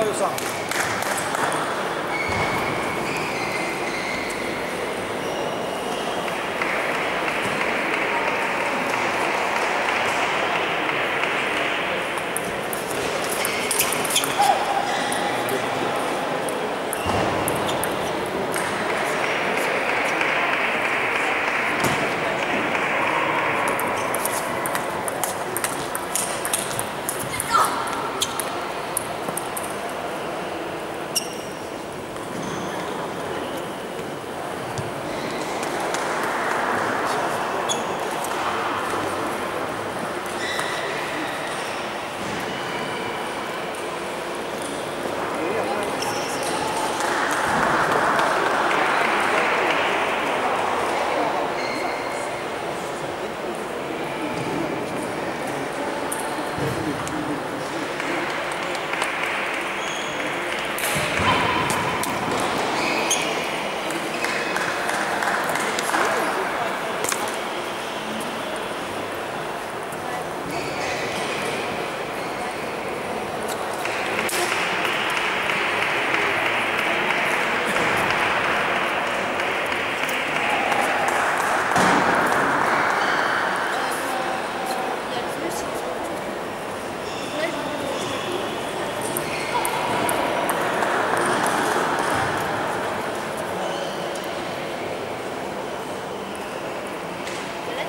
那就算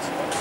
Thanks.